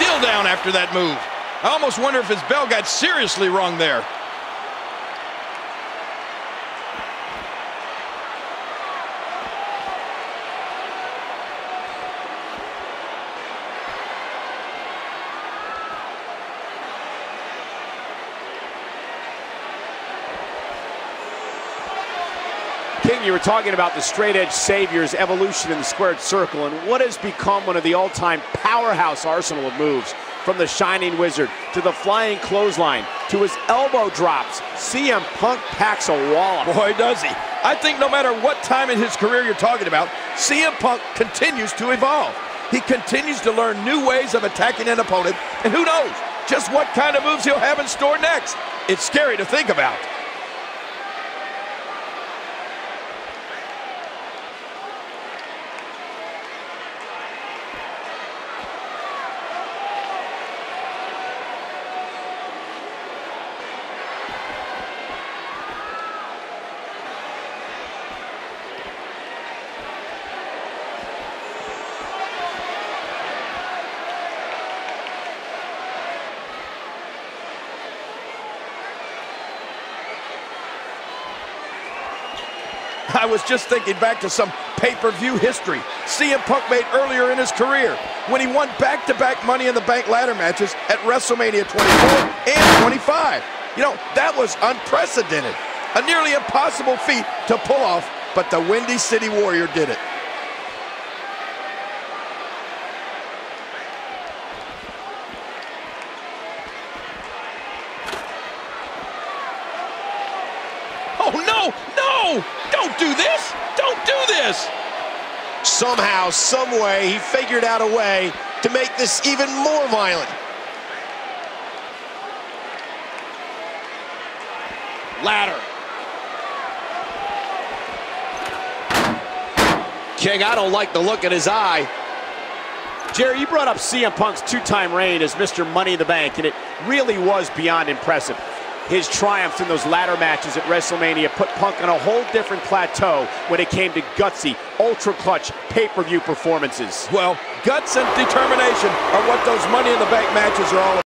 fell down after that move. I almost wonder if his bell got seriously wrong there. King, you were talking about the straight edge saviors evolution in the squared circle and what has become one of the all time powerhouse arsenal of moves from the Shining Wizard to the flying clothesline to his elbow drops. CM Punk packs a wallop. Boy, does he. I think no matter what time in his career you're talking about, CM Punk continues to evolve. He continues to learn new ways of attacking an opponent, and who knows just what kind of moves he'll have in store next. It's scary to think about. I was just thinking back to some pay-per-view history CM Punk made earlier in his career when he won back-to-back Money in the Bank ladder matches at WrestleMania 24 and 25. You know, that was unprecedented. A nearly impossible feat to pull off, but the Windy City Warrior did it. Oh, no, no! Don't do this! Don't do this! Somehow, some way, he figured out a way to make this even more violent. Ladder. King, I don't like the look in his eye. Jerry, you brought up CM Punk's two-time reign as Mr. Money in the Bank, and it really was beyond impressive. His triumphs in those ladder matches at WrestleMania put Punk on a whole different plateau when it came to gutsy, ultra-clutch pay-per-view performances. Well, guts and determination are what those Money in the Bank matches are all about.